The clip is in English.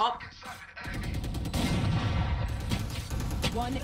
Up. One